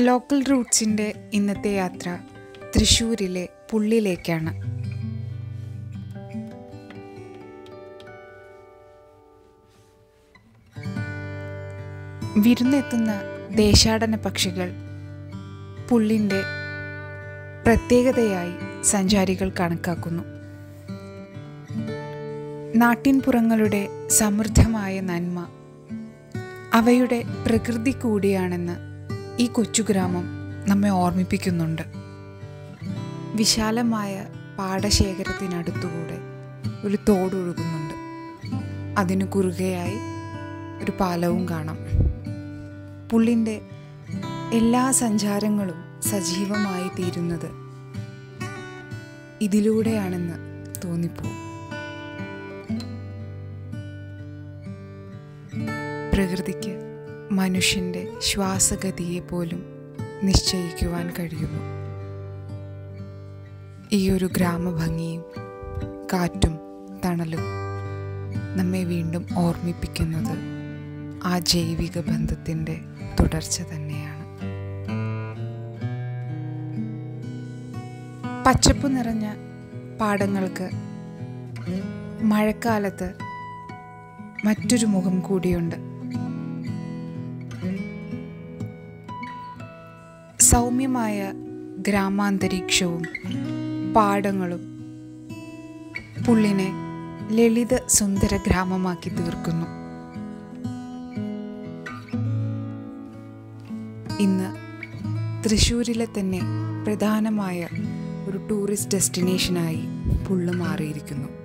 Local റൂട്ട്സിന്റെ ഇന്നത്തെ യാത്ര തൃശ്ശൂരിലെ പുള്ളിലേക്കാണ് വിരുന്നെത്തുന്ന ദേശാടന പക്ഷികൾ പുള്ളിന്റെ പ്രത്യേകതയായി സഞ്ചാരികൾ കണക്കാക്കുന്നു. നാട്ടിൻപുറങ്ങളുടെ സമൃദ്ധമായ നന്മ അവയുടെ പ്രകൃതി കൂടിയാണെന്ന് ഈ കൊച്ചു ഗ്രാമം നമ്മെ ഓർമ്മിപ്പിക്കുന്നുണ്ട്. വിശാലമായ പാടശേഖരത്തിനടുത്തുകൂടെ ഒരു തോടൊഴുകുന്നുണ്ട്. അതിനു കുറുകയായി ഒരു പാലവും കാണാം. പുള്ളിന്റെ എല്ലാ സഞ്ചാരങ്ങളും സജീവമായി തീരുന്നത് ഇതിലൂടെയാണെന്ന് തോന്നിപ്പോവും പ്രകൃതിക്ക് മനുഷ്യന്റെ ശ്വാസഗതിയെ പോലും നിശ്ചയിക്കുവാൻ കഴിയുന്നു. ഈ ഒരു ഗ്രാമഭംഗിയും കാറ്റും തണലും നമ്മെ വീണ്ടും ഓർമ്മിപ്പിക്കുന്നത് ആ ജൈവിക ബന്ധത്തിന്റെ തുടർച്ച തന്നെയാണ്. പച്ചപ്പ് നിറഞ്ഞ പാടങ്ങൾക്ക് മഴക്കാലത്ത് മറ്റൊരു മുഖം കൂടിയുണ്ട്. സൗമ്യമായ ഗ്രാമാന്തരീക്ഷവും പാടങ്ങളും പുള്ളിനെ ലളിത സുന്ദര ഗ്രാമമാക്കി തീർക്കുന്നു. ഇന്ന് തൃശ്ശൂരിലെ തന്നെ പ്രധാനമായ ഒരു ടൂറിസ്റ്റ് ഡെസ്റ്റിനേഷനായി പുള്ളു മാറിയിരിക്കുന്നു.